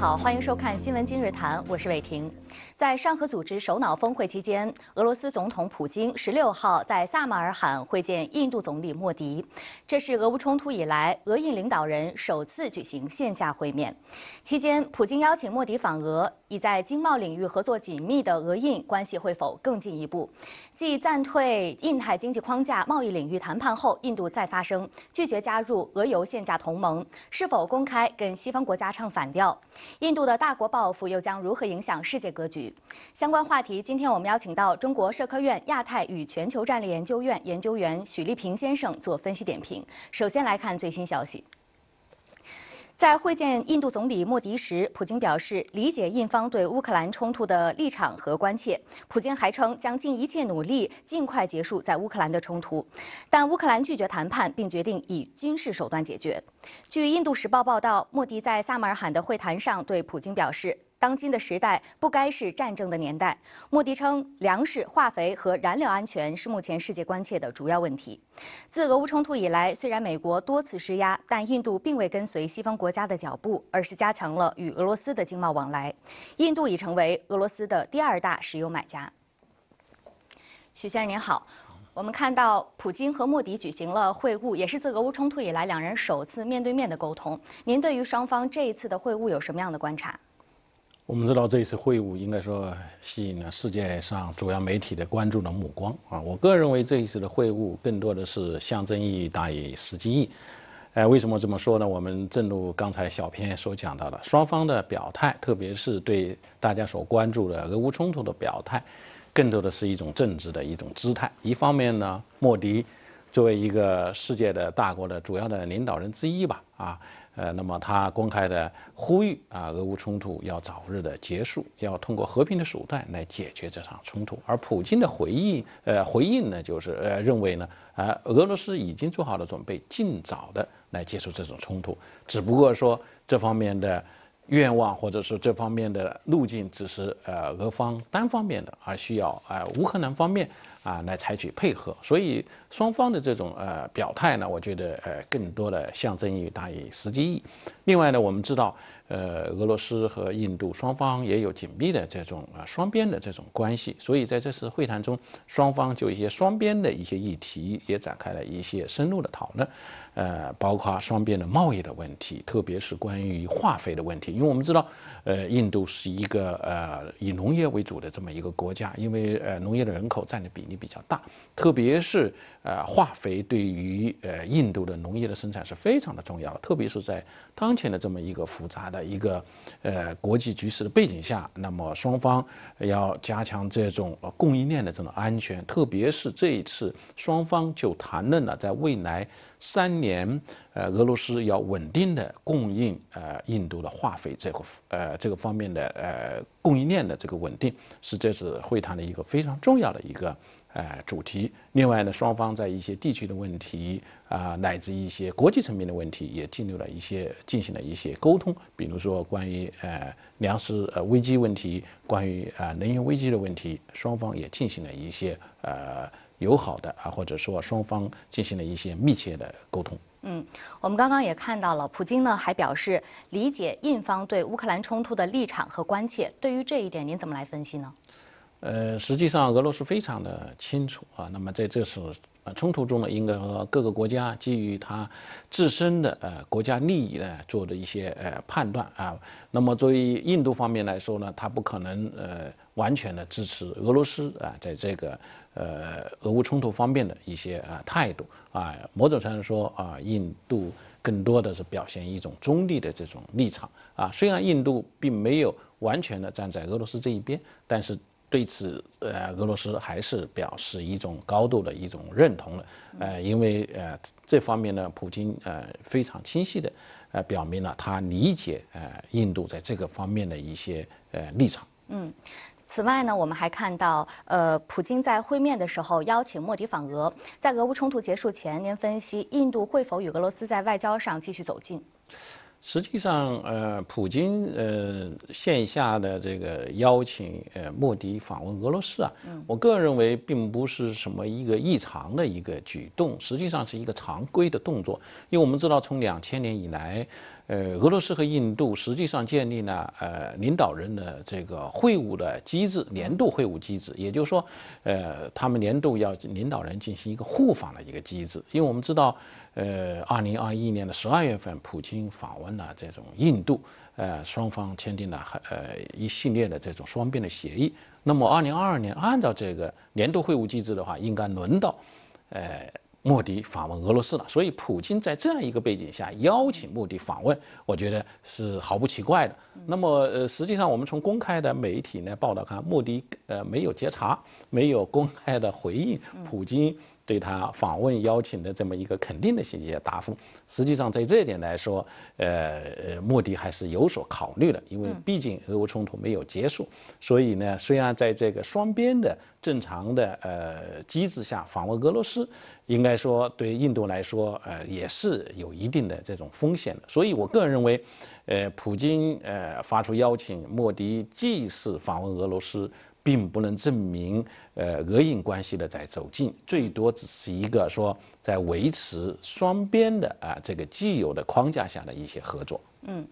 好，欢迎收看《新闻今日谈》，我是伟霆。在上合组织首脑峰会期间，俄罗斯总统普京十六号在萨马尔罕会见印度总理莫迪，这是俄乌冲突以来俄印领导人首次举行线下会面。期间，普京邀请莫迪访俄，已在经贸领域合作紧密的俄印关系会否更进一步。继暂退印太经济框架贸易领域谈判后，印度再发声拒绝加入俄油限价同盟，是否公开跟西方国家唱反调？印度的大国报复又将如何影响世界格局？相关话题，今天我们邀请到中国社科院亚太与全球战略研究院研究员许立平先生做分析点评。首先来看最新消息。在会见印度总理莫迪时，普京表示理解印方对乌克兰冲突的立场和关切。普京还称将尽一切努力尽快结束在乌克兰的冲突，但乌克兰拒绝谈判，并决定以军事手段解决。据《印度时报》报道，莫迪在萨马尔罕的会谈上对普京表示。当今的时代不该是战争的年代。莫迪称，粮食、化肥和燃料安全是目前世界关切的主要问题。自俄乌冲突以来，虽然美国多次施压，但印度并未跟随西方国家的脚步，而是加强了与俄罗斯的经贸往来。印度已成为俄罗斯的第二大石油买家。许先生您好，我们看到普京和莫迪举行了会晤，也是自俄乌冲突以来两人首次面对面的沟通。您对于双方这一次的会晤有什么样的观察？我们知道这一次会晤应该说吸引了世界上主要媒体的关注的目光啊。我个人认为这一次的会晤更多的是象征意义大于实际意义。呃，为什么这么说呢？我们正如刚才小片所讲到的，双方的表态，特别是对大家所关注的俄乌冲突的表态，更多的是一种政治的一种姿态。一方面呢，莫迪作为一个世界的大国的主要的领导人之一吧，啊。呃，那么他公开的呼吁啊，俄乌冲突要早日的结束，要通过和平的手段来解决这场冲突。而普京的回应，呃，回应呢，就是呃，认为呢，啊，俄罗斯已经做好了准备，尽早的来结束这种冲突。只不过说这方面的愿望，或者说这方面的路径，只是呃俄方单方面的，而需要啊乌克兰方面。啊，来采取配合，所以双方的这种呃表态呢，我觉得呃更多的象征意义大于实际意义。另外呢，我们知道。呃，俄罗斯和印度双方也有紧密的这种啊双边的这种关系，所以在这次会谈中，双方就一些双边的一些议题也展开了一些深入的讨论，呃，包括双边的贸易的问题，特别是关于化肥的问题，因为我们知道，呃，印度是一个呃以农业为主的这么一个国家，因为呃农业的人口占的比例比较大，特别是呃化肥对于呃印度的农业的生产是非常的重要，特别是在当前的这么一个复杂。的一个呃国际局势的背景下，那么双方要加强这种供应链的这种安全，特别是这一次双方就谈论了在未来三年，呃，俄罗斯要稳定的供应呃印度的化肥这个呃这个方面的呃供应链的这个稳定，是这次会谈的一个非常重要的一个。呃，主题。另外呢，双方在一些地区的问题啊，乃至一些国际层面的问题，也进入了一些进行了一些沟通。比如说，关于呃粮食呃危机问题，关于啊能源危机的问题，双方也进行了一些呃友好的啊，或者说双方进行了一些密切的沟通。嗯，我们刚刚也看到了，普京呢还表示理解印方对乌克兰冲突的立场和关切。对于这一点，您怎么来分析呢？呃，实际上俄罗斯非常的清楚啊。那么在这次呃冲突中呢，应该和各个国家基于他自身的呃国家利益呢做的一些呃判断啊。那么作为印度方面来说呢，他不可能呃完全的支持俄罗斯啊，在这个呃俄乌冲突方面的一些啊态度啊。某种程度说啊，印度更多的是表现一种中立的这种立场啊。虽然印度并没有完全的站在俄罗斯这一边，但是。对此，呃，俄罗斯还是表示一种高度的一种认同了，呃，因为呃这方面呢，普京呃非常清晰的呃表明了他理解呃印度在这个方面的一些呃立场。嗯，此外呢，我们还看到，呃，普京在会面的时候邀请莫迪访俄，在俄乌冲突结束前，您分析印度会否与俄罗斯在外交上继续走近？实际上，呃，普京呃线下的这个邀请，呃，莫迪访问俄罗斯啊，我个人认为并不是什么一个异常的一个举动，实际上是一个常规的动作。因为我们知道，从两千年以来，呃，俄罗斯和印度实际上建立了呃领导人的这个会晤的机制，年度会晤机制，也就是说，呃，他们年度要领导人进行一个互访的一个机制。因为我们知道，呃，二零二一年的十二月份，普京访问了这种印度，呃，双方签订了呃一系列的这种双边的协议。那么二零二二年，按照这个年度会晤机制的话，应该轮到，呃。莫迪访问俄罗斯了，所以普京在这样一个背景下邀请莫迪访问，我觉得是毫不奇怪的。那么，呃，实际上我们从公开的媒体呢报道看，莫迪呃没有接茬，没有公开的回应普京。对他访问邀请的这么一个肯定的信息答复，实际上在这一点来说，呃呃，莫迪还是有所考虑的，因为毕竟俄乌冲突没有结束，所以呢，虽然在这个双边的正常的呃机制下访问俄罗斯，应该说对印度来说，呃也是有一定的这种风险的，所以我个人认为，呃，普京呃发出邀请，莫迪既是访问俄罗斯。并不能证明，呃，俄印关系的在走近，最多只是一个说在维持双边的啊这个既有的框架下的一些合作。嗯，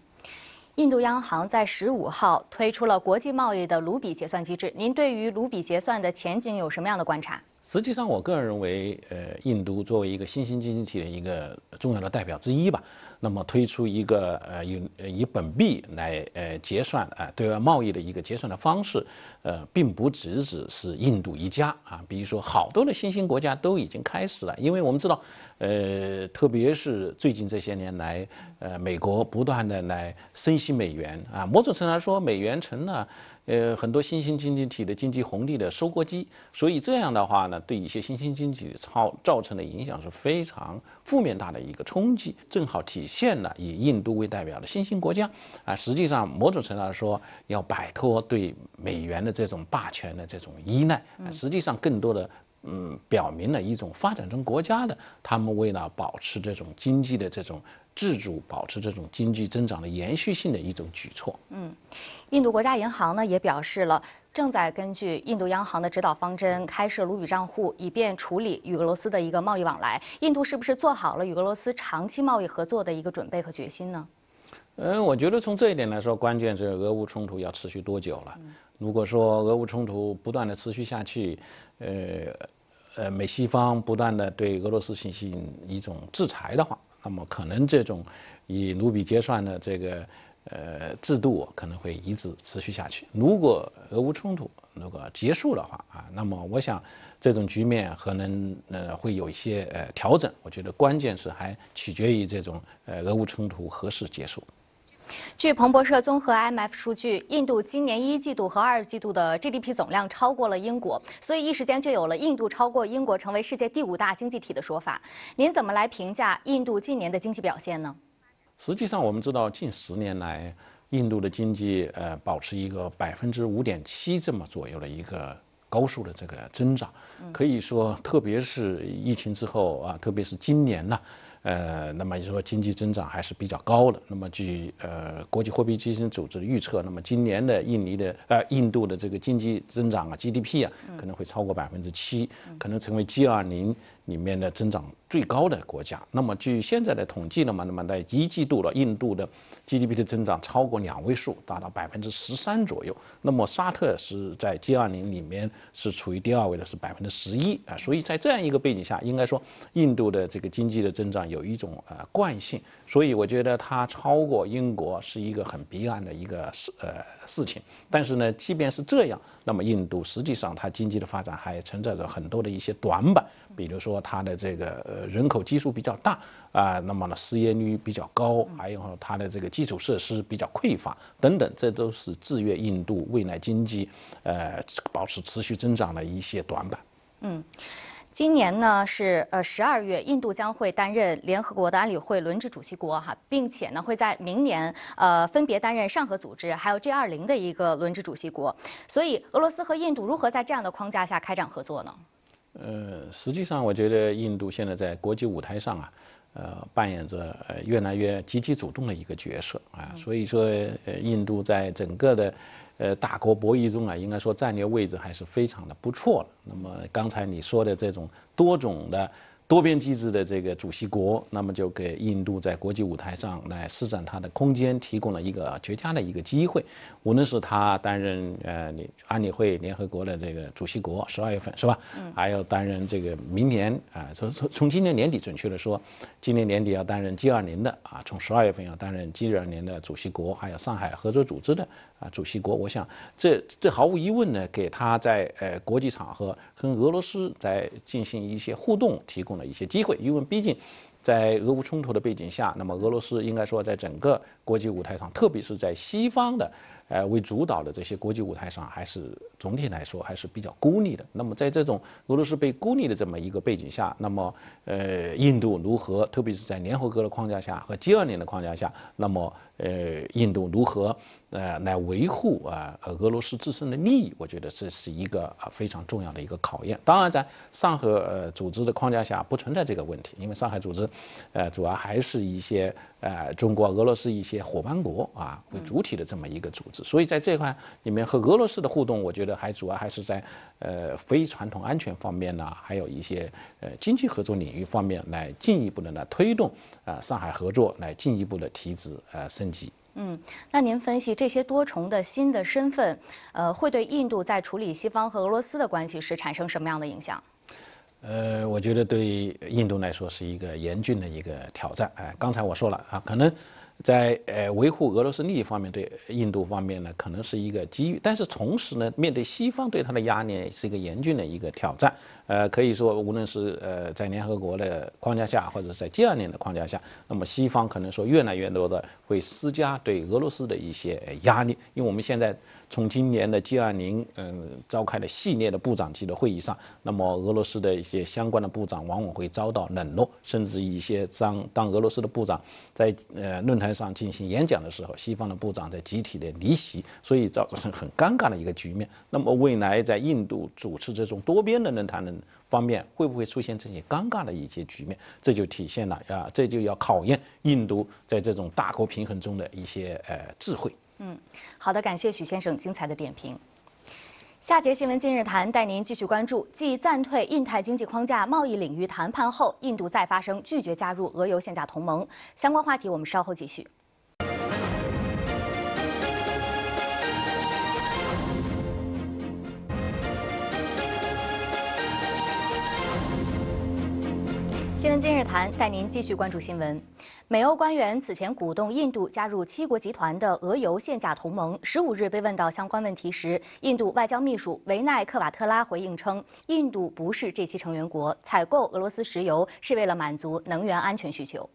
印度央行在十五号推出了国际贸易的卢比结算机制，您对于卢比结算的前景有什么样的观察？实际上，我个人认为，呃，印度作为一个新兴经济体的一个重要的代表之一吧。那么推出一个呃以以本币来呃结算啊对外贸易的一个结算的方式，呃，并不只只是印度一家啊，比如说好多的新兴国家都已经开始了，因为我们知道，呃，特别是最近这些年来，呃，美国不断的来升息美元啊，某种程度来说，美元成了。呃，很多新兴经济体的经济红利的收割机，所以这样的话呢，对一些新兴经济造造成的影响是非常负面大的一个冲击，正好体现了以印度为代表的新兴国家啊，实际上某种程度来说要摆脱对美元的这种霸权的这种依赖啊，实际上更多的嗯，表明了一种发展中国家的他们为了保持这种经济的这种。自主保持这种经济增长的延续性的一种举措。嗯，印度国家银行呢也表示了，正在根据印度央行的指导方针开设卢比账户，以便处理与俄罗斯的一个贸易往来。印度是不是做好了与俄罗斯长期贸易合作的一个准备和决心呢？嗯，我觉得从这一点来说，关键是俄乌冲突要持续多久了。如果说俄乌冲突不断的持续下去，呃呃，美西方不断的对俄罗斯进行一种制裁的话。那么可能这种以卢比结算的这个呃制度可能会一直持续下去。如果俄乌冲突如果结束的话啊，那么我想这种局面可能呃会有一些呃调整。我觉得关键是还取决于这种呃俄乌冲突何时结束。据彭博社综合 IMF 数据，印度今年一季度和二季度的 GDP 总量超过了英国，所以一时间就有了印度超过英国成为世界第五大经济体的说法。您怎么来评价印度近年的经济表现呢？实际上，我们知道近十年来，印度的经济呃保持一个百分之五点七这么左右的一个高速的这个增长，可以说，特别是疫情之后啊，特别是今年呢。呃，那么就说经济增长还是比较高的。那么据呃国际货币基金组织的预测，那么今年的印尼的呃印度的这个经济增长啊 GDP 啊可能会超过百分之七，可能成为 G 二零里面的增长最高的国家。那么据现在的统计呢嘛，那么在一季度了，印度的 GDP 的增长超过两位数，达到百分之十三左右。那么沙特是在 G 二零里面是处于第二位的，是百分之十一啊。所以在这样一个背景下，应该说印度的这个经济的增长。有一种呃惯性，所以我觉得它超过英国是一个很必然的一个事呃事情。但是呢，即便是这样，那么印度实际上它经济的发展还存在着很多的一些短板，比如说说它的这个呃人口基数比较大啊，那么呢失业率比较高，还有它的这个基础设施比较匮乏等等，这都是制约印度未来经济呃保持持续增长的一些短板。嗯。今年呢是呃十二月，印度将会担任联合国的安理会轮值主席国哈，并且呢会在明年呃分别担任上合组织还有 G 二零的一个轮值主席国。所以俄罗斯和印度如何在这样的框架下开展合作呢？呃，实际上我觉得印度现在在国际舞台上啊，呃扮演着呃越来越积极主动的一个角色啊，所以说呃印度在整个的。呃，大国博弈中啊，应该说战略位置还是非常的不错的。那么刚才你说的这种多种的。多边机制的这个主席国，那么就给印度在国际舞台上来施展它的空间提供了一个绝佳的一个机会。无论是他担任呃安理会联合国的这个主席国，十二月份是吧？还有担任这个明年啊，从从从今年年底，准确的说，今年年底要担任 G20 的啊，从十二月份要担任 G20 的主席国，还有上海合作组织的啊主席国。我想这这毫无疑问呢，给他在呃国际场合跟俄罗斯在进行一些互动提供了。一些机会，因为毕竟，在俄乌冲突的背景下，那么俄罗斯应该说在整个国际舞台上，特别是在西方的。呃，为主导的这些国际舞台上，还是总体来说还是比较孤立的。那么，在这种俄罗斯被孤立的这么一个背景下，那么，呃，印度如何，特别是在联合国的框架下和 G20 的框架下，那么，呃，印度如何，呃，来维护啊俄罗斯自身的利益？我觉得这是一个啊非常重要的一个考验。当然，在上合呃组织的框架下不存在这个问题，因为上海组织，呃，主要还是一些。呃，中国、俄罗斯一些伙伴国啊为主体的这么一个组织，所以在这块里面和俄罗斯的互动，我觉得还主要还是在呃非传统安全方面呢，还有一些呃经济合作领域方面来进一步的来推动啊上海合作来进一步的提质呃升级。嗯，那您分析这些多重的新的身份，呃，会对印度在处理西方和俄罗斯的关系时产生什么样的影响？呃，我觉得对印度来说是一个严峻的一个挑战。哎，刚才我说了啊，可能在呃维护俄罗斯利益方面，对印度方面呢，可能是一个机遇，但是同时呢，面对西方对它的压力，是一个严峻的一个挑战。呃，可以说，无论是呃在联合国的框架下，或者在 G20 的框架下，那么西方可能说越来越多的会施加对俄罗斯的一些压力，因为我们现在。从今年的 G20 嗯召开的系列的部长级的会议上，那么俄罗斯的一些相关的部长往往会遭到冷落，甚至一些当当俄罗斯的部长在呃论坛台上进行演讲的时候，西方的部长在集体的离席，所以造成很尴尬的一个局面。那么未来在印度主持这种多边的论坛的方面，会不会出现这些尴尬的一些局面？这就体现了啊，这就要考验印度在这种大国平衡中的一些呃智慧。嗯，好的，感谢许先生精彩的点评。下节新闻今日谈带您继续关注，继暂退印太经济框架贸易领域谈判后，印度再发声拒绝加入俄油限价同盟，相关话题我们稍后继续。新闻今日谈带您继续关注新闻。美欧官员此前鼓动印度加入七国集团的俄油限价同盟。十五日被问到相关问题时，印度外交秘书维奈克瓦特拉回应称，印度不是这期成员国，采购俄罗斯石油是为了满足能源安全需求。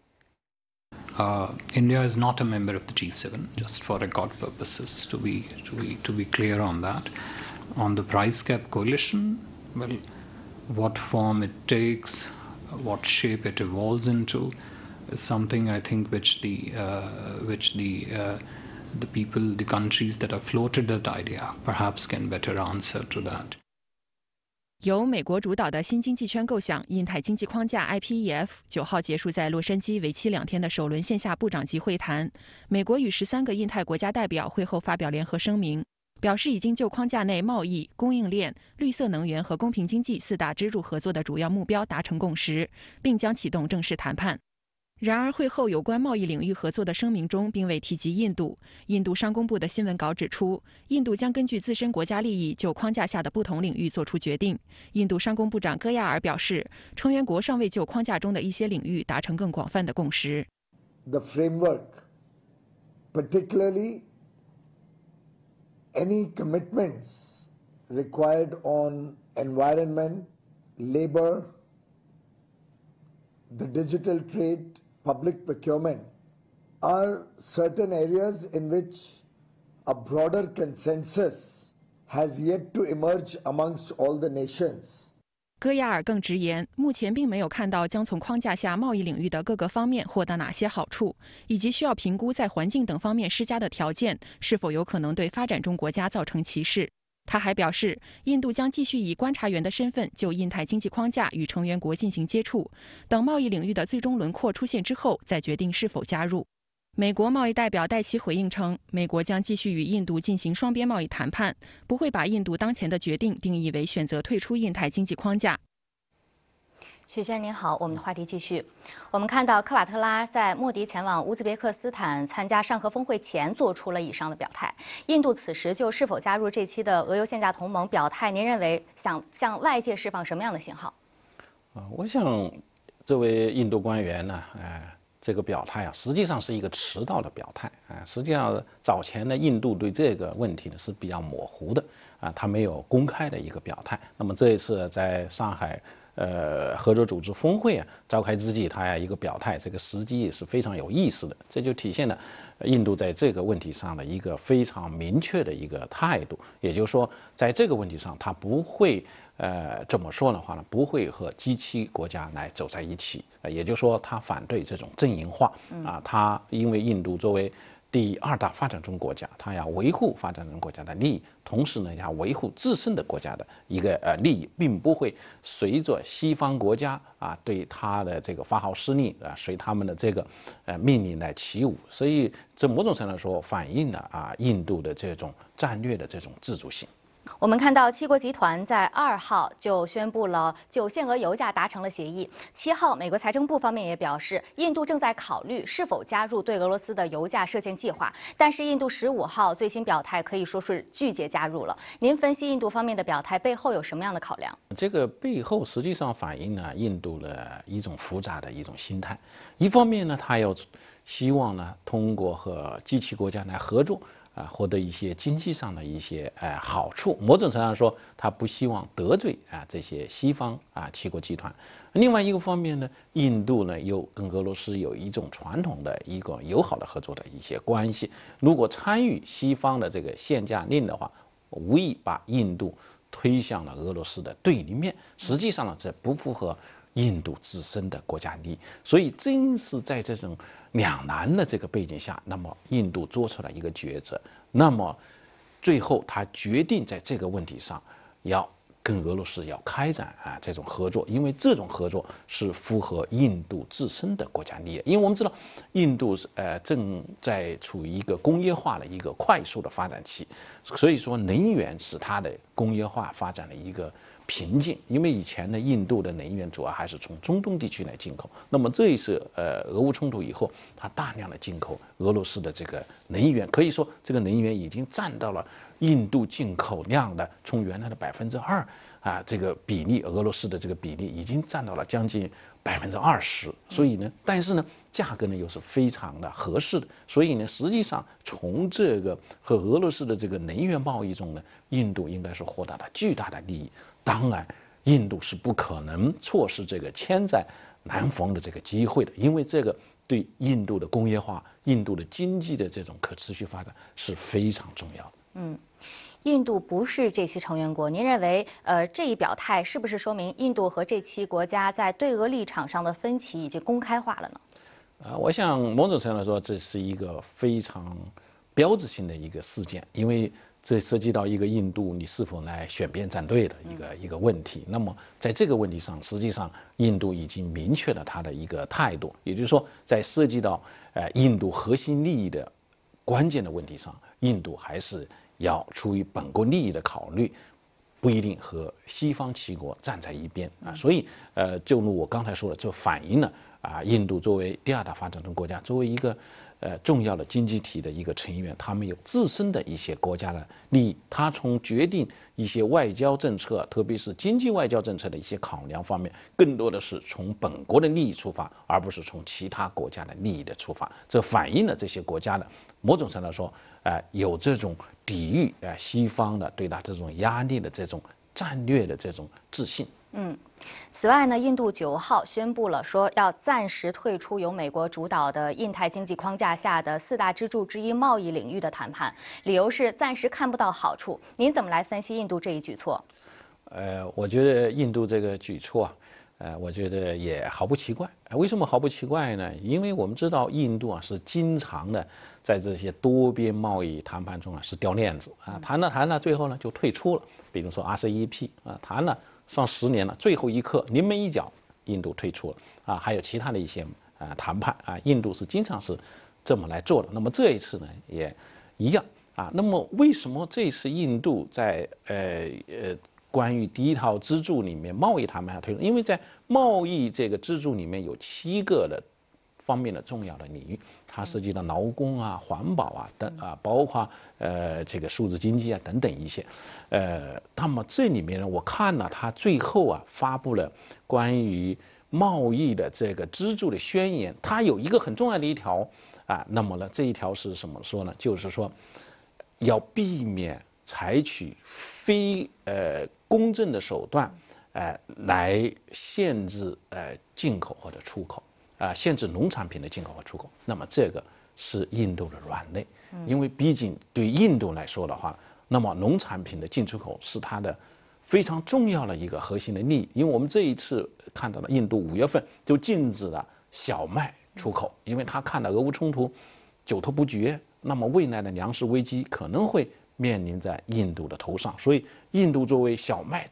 Uh, India is not a member of the G7, just for record purposes, to be, to, be, to be clear on that. On the price cap coalition, well, what form it takes, what shape it evolves into is something I think which the uh, which the uh, the people, the countries that have floated that idea, perhaps can better answer to that. 由美国主导的新经济圈构想印太经济框架 IPEF 九号结束在洛杉矶为期两天的首轮线下部长级会谈。美国与十三个印太国家代表会后发表联合声明。表示已经就框架内贸易、供应链、绿色能源和公平经济四大支柱合作的主要目标达成共识，并将启动正式谈判。然而，会后有关贸易领域合作的声明中并未提及印度。印度商工部的新闻稿指出，印度将根据自身国家利益就框架下的不同领域作出决定。印度商工部长戈亚尔表示，成员国尚未就框架中的一些领域达成更广泛的共识。The framework, particularly. Any commitments required on environment, labor, the digital trade, public procurement are certain areas in which a broader consensus has yet to emerge amongst all the nations. 戈亚尔更直言，目前并没有看到将从框架下贸易领域的各个方面获得哪些好处，以及需要评估在环境等方面施加的条件是否有可能对发展中国家造成歧视。他还表示，印度将继续以观察员的身份就印太经济框架与成员国进行接触，等贸易领域的最终轮廓出现之后，再决定是否加入。美国贸易代表戴奇回应称，美国将继续与印度进行双边贸易谈判，不会把印度当前的决定定义为选择退出印太经济框架。许先生您好，我们的话题继续。我们看到科瓦特拉在莫迪前往乌兹别克斯坦参加上合峰会前做出了以上的表态。印度此时就是否加入这期的俄油限价同盟表态，您认为想向外界释放什么样的信号？啊，我想，作为印度官员呢，哎，这个表态啊，实际上是一个迟到的表态啊。实际上，早前呢，印度对这个问题呢是比较模糊的啊，他没有公开的一个表态。那么这一次在上海。呃，合作组织峰会啊召开之际，他呀一个表态，这个时机也是非常有意思的。这就体现了印度在这个问题上的一个非常明确的一个态度。也就是说，在这个问题上，他不会呃这么说的话呢，不会和 G7 国家来走在一起。呃，也就是说，他反对这种阵营化啊。他因为印度作为第二大发展中国家，他要维护发展中国家的利益，同时呢，要维护自身的国家的一个呃利益，并不会随着西方国家啊对他的这个发号施令啊，随他们的这个呃命令来起舞。所以，这某种程度上说，反映了啊印度的这种战略的这种自主性。我们看到七国集团在二号就宣布了就限额油价达成了协议。七号，美国财政部方面也表示，印度正在考虑是否加入对俄罗斯的油价设限计划。但是，印度十五号最新表态可以说是拒绝加入了。您分析印度方面的表态背后有什么样的考量？这个背后实际上反映了印度的一种复杂的一种心态。一方面呢，他要希望呢通过和 G7 国家来合作。啊，获得一些经济上的一些呃好处，某种程度上说，他不希望得罪啊这些西方啊七国集团。另外一个方面呢，印度呢又跟俄罗斯有一种传统的一个友好的合作的一些关系。如果参与西方的这个限价令的话，无意把印度推向了俄罗斯的对立面。实际上呢，这不符合。印度自身的国家利益，所以正是在这种两难的这个背景下，那么印度做出了一个抉择，那么最后他决定在这个问题上要跟俄罗斯要开展啊这种合作，因为这种合作是符合印度自身的国家利益。因为我们知道，印度是呃正在处于一个工业化的一个快速的发展期，所以说能源是它的工业化发展的一个。瓶颈，因为以前呢，印度的能源主要还是从中东地区来进口。那么这一次，呃，俄乌冲突以后，它大量的进口俄罗斯的这个能源，可以说这个能源已经占到了印度进口量的从原来的百分之二啊这个比例，俄罗斯的这个比例已经占到了将近百分之二十。所以呢，但是呢，价格呢又是非常的合适的。所以呢，实际上从这个和俄罗斯的这个能源贸易中呢，印度应该是获得了巨大的利益。当然，印度是不可能错失这个千载难逢的这个机会的，因为这个对印度的工业化、印度的经济的这种可持续发展是非常重要的。嗯，印度不是这期成员国，您认为，呃，这一表态是不是说明印度和这期国家在对俄立场上的分歧已经公开化了呢？呃，我想某种程度来说，这是一个非常标志性的一个事件，因为。这涉及到一个印度你是否来选边站队的一个一个问题。那么在这个问题上，实际上印度已经明确了他的一个态度，也就是说，在涉及到呃印度核心利益的关键的问题上，印度还是要出于本国利益的考虑，不一定和西方七国站在一边啊。所以呃，就如我刚才说的，就反映了啊，印度作为第二大发展中国家，作为一个。呃，重要的经济体的一个成员，他们有自身的一些国家的利益。他从决定一些外交政策，特别是经济外交政策的一些考量方面，更多的是从本国的利益出发，而不是从其他国家的利益的出发。这反映了这些国家的某种程度说，呃，有这种抵御呃西方的对他这种压力的这种战略的这种自信。嗯，此外呢，印度九号宣布了说要暂时退出由美国主导的印太经济框架下的四大支柱之一贸易领域的谈判，理由是暂时看不到好处。您怎么来分析印度这一举措？呃，我觉得印度这个举措啊，呃，我觉得也毫不奇怪。为什么毫不奇怪呢？因为我们知道印度啊是经常的在这些多边贸易谈判中啊是掉链子啊，谈了谈了，最后呢就退出了。比如说 RCEP 啊，谈了。上十年了，最后一刻临门一脚，印度退出了啊，还有其他的一些啊谈判啊，印度是经常是这么来做的。那么这一次呢，也一样啊。那么为什么这次印度在呃呃关于第一套支柱里面贸易谈判上退出，因为在贸易这个支柱里面有七个的方面的重要的领域，它涉及到劳工啊、环保啊等啊，包括呃这个数字经济啊等等一些，呃，那么这里面呢，我看了它最后啊发布了关于贸易的这个支柱的宣言，它有一个很重要的一条啊，那么呢这一条是什么说呢？就是说要避免。采取非呃公正的手段，呃来限制呃进口或者出口啊，限制农产品的进口和出口。那么这个是印度的软肋，因为毕竟对印度来说的话，那么农产品的进出口是它的非常重要的一个核心的利益。因为我们这一次看到了印度五月份就禁止了小麦出口，因为他看到俄乌冲突久拖不决，那么未来的粮食危机可能会。面临在印度的头上，所以印度作为小麦，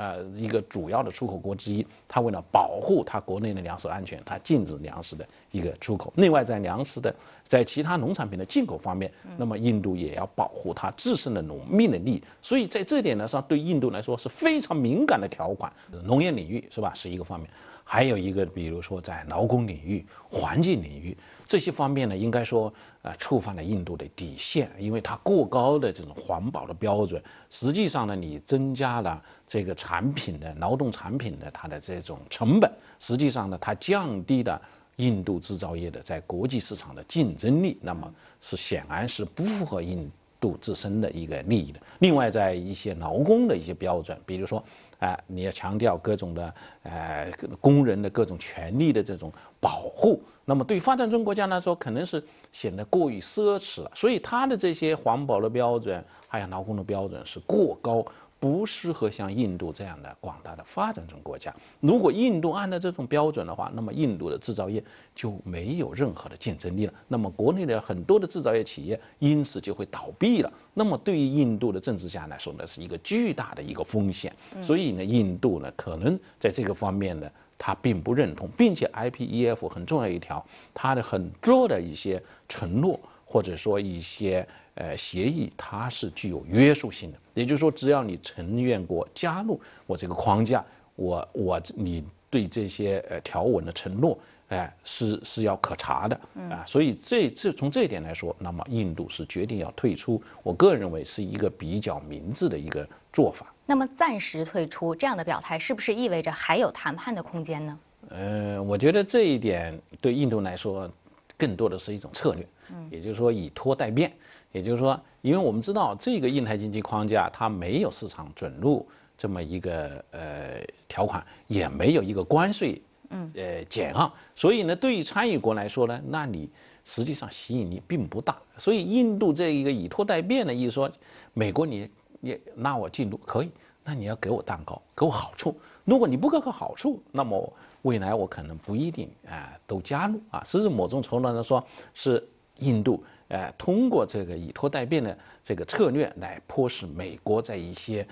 呃，一个主要的出口国之一，它为了保护它国内的粮食安全，它禁止粮食的一个出口。另外，在粮食的在其他农产品的进口方面，那么印度也要保护它自身的农民的利益。所以在这点呢上，对印度来说是非常敏感的条款。农业领域是吧，是一个方面。还有一个，比如说在劳工领域、环境领域这些方面呢，应该说，呃，触犯了印度的底线，因为它过高的这种环保的标准，实际上呢，你增加了这个产品的劳动产品的它的这种成本，实际上呢，它降低了印度制造业的在国际市场的竞争力，那么是显然是不符合印度自身的一个利益的。另外，在一些劳工的一些标准，比如说。啊，你要强调各种的，呃，工人的各种权利的这种保护，那么对发展中国家来说，可能是显得过于奢侈了。所以他的这些环保的标准，还有劳工的标准是过高。不适合像印度这样的广大的发展中国家。如果印度按照这种标准的话，那么印度的制造业就没有任何的竞争力了。那么国内的很多的制造业企业因此就会倒闭了。那么对于印度的政治家来说呢，是一个巨大的一个风险。所以呢，印度呢可能在这个方面呢，他并不认同，并且 IPEF 很重要一条，它的很多的一些承诺或者说一些。呃，协议它是具有约束性的，也就是说，只要你成员国加入我这个框架，我我你对这些呃条文的承诺，哎，是是要可查的啊。所以这这从这一点来说，那么印度是决定要退出，我个人认为是一个比较明智的一个做法。那么暂时退出这样的表态，是不是意味着还有谈判的空间呢？呃，我觉得这一点对印度来说，更多的是一种策略，嗯，也就是说以拖代变。也就是说，因为我们知道这个印太经济框架它没有市场准入这么一个呃条款，也没有一个关税，嗯，呃减让，所以呢，对于参与国来说呢，那你实际上吸引力并不大。所以印度这一个以拖代变的意思说，美国你你拉我进入可以，那你要给我蛋糕，给我好处。如果你不给我好处，那么未来我可能不一定啊都加入啊。甚至某种程度上说，是印度。呃，通过这个以拖代变的这个策略来迫使美国在一些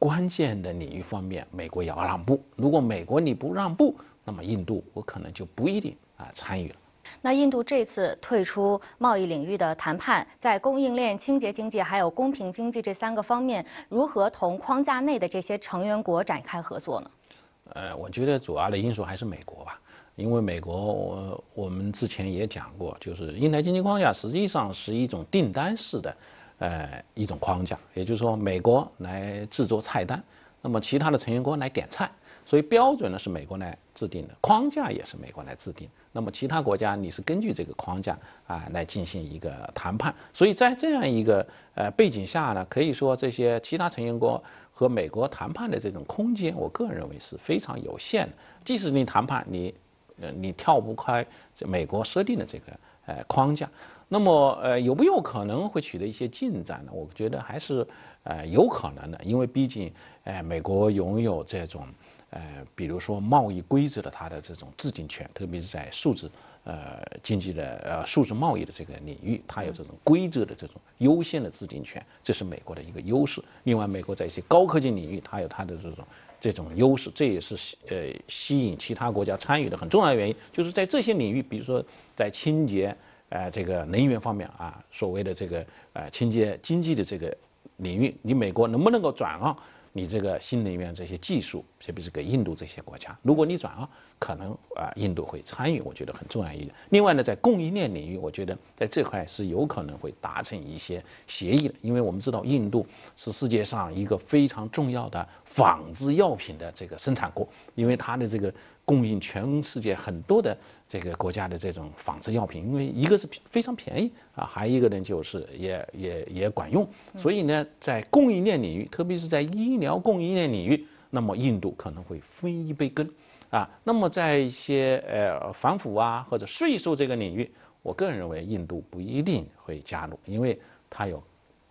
关键的领域方面，美国要让步。如果美国你不让步，那么印度我可能就不一定啊参与了。那印度这次退出贸易领域的谈判，在供应链、清洁经济还有公平经济这三个方面，如何同框架内的这些成员国展开合作呢？呃，我觉得主要的因素还是美国吧。因为美国，我我们之前也讲过，就是印太经济框架实际上是一种订单式的，呃，一种框架，也就是说，美国来制作菜单，那么其他的成员国来点菜，所以标准呢是美国来制定的，框架也是美国来制定，那么其他国家你是根据这个框架啊来进行一个谈判，所以在这样一个呃背景下呢，可以说这些其他成员国和美国谈判的这种空间，我个人认为是非常有限的，即使你谈判你。呃，你跳不开这美国设定的这个呃框架，那么呃有没有可能会取得一些进展呢？我觉得还是呃有可能的，因为毕竟呃美国拥有这种呃比如说贸易规则的它的这种制定权，特别是在数字呃经济的呃数字贸易的这个领域，它有这种规则的这种优先的制定权，这是美国的一个优势。另外，美国在一些高科技领域，它有它的这种。这种优势，这也是呃吸引其他国家参与的很重要的原因，就是在这些领域，比如说在清洁，呃这个能源方面啊，所谓的这个呃清洁经济的这个领域，你美国能不能够转让你这个新能源这些技术，特别是给印度这些国家，如果你转啊，可能啊印度会参与，我觉得很重要一点。另外呢，在供应链领域，我觉得在这块是有可能会达成一些协议的，因为我们知道印度是世界上一个非常重要的仿制药品的这个生产国，因为它的这个。供应全世界很多的这个国家的这种仿制药品，因为一个是非常便宜啊，还有一个呢就是也也也管用，所以呢，在供应链领域，特别是在医疗供应链领域，那么印度可能会分一杯羹啊。那么在一些呃反腐啊或者税收这个领域，我个人认为印度不一定会加入，因为它有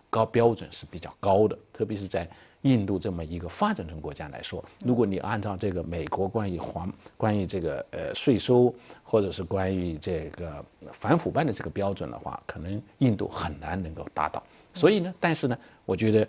高标准是比较高的，特别是在。印度这么一个发展中国家来说，如果你按照这个美国关于黄、关于这个呃税收，或者是关于这个反腐败的这个标准的话，可能印度很难能够达到。所以呢，但是呢，我觉得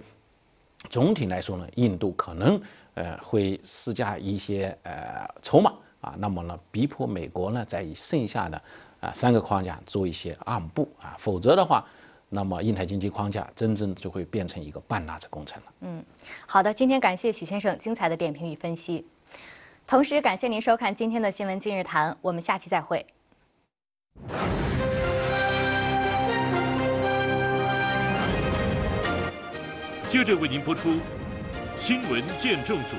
总体来说呢，印度可能呃会施加一些呃筹码啊，那么呢，逼迫美国呢在以剩下的啊三个框架做一些让步啊，否则的话。那么，印太经济框架真正就会变成一个半拉子工程了。嗯，好的，今天感谢许先生精彩的点评与分析，同时感谢您收看今天的新闻今日谈，我们下期再会。接着为您播出新闻见证组。